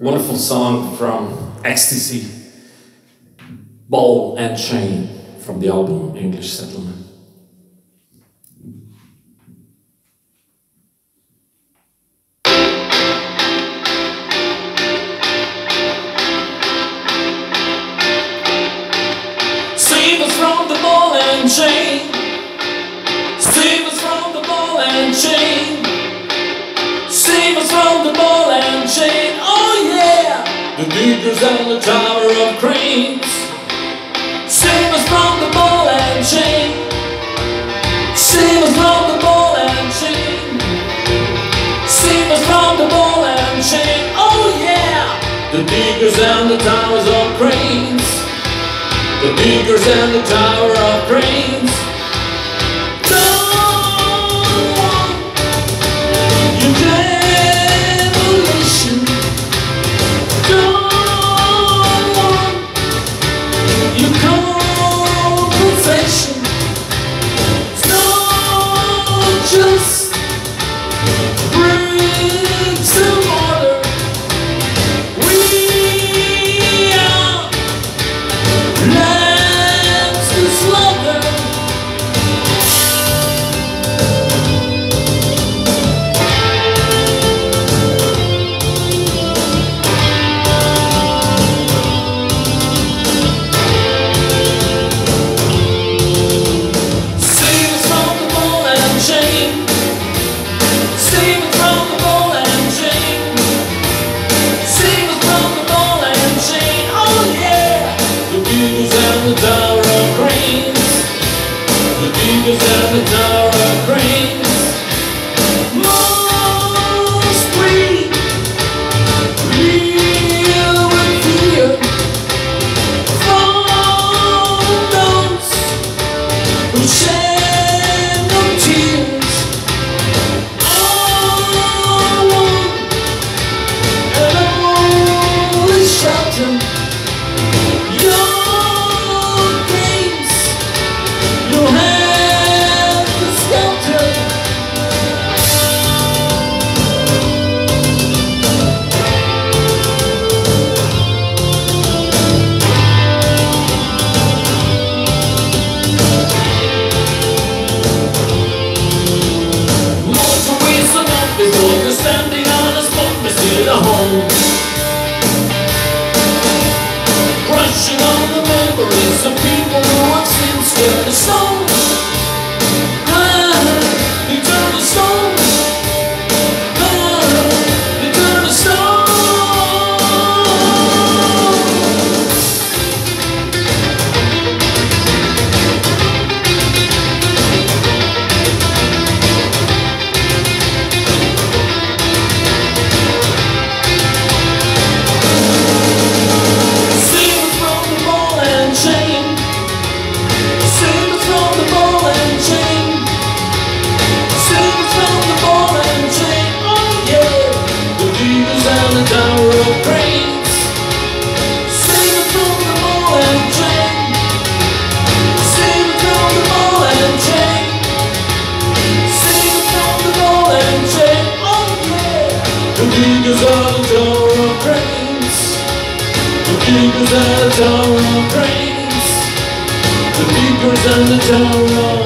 Wonderful song from XTC, Ball and Chain from the album English Settlement. Save us from the ball and chain The Negroes and the Tower of Cranes Save us from the ball and chain. Save us from the ball and chain. Save us from the ball and chain. Oh yeah! The Negroes and the Towers of Cranes The Negroes and the Tower of Cranes shelter Fingers at the tower of brains The fingers at the tower of brains The fingers at the tower. of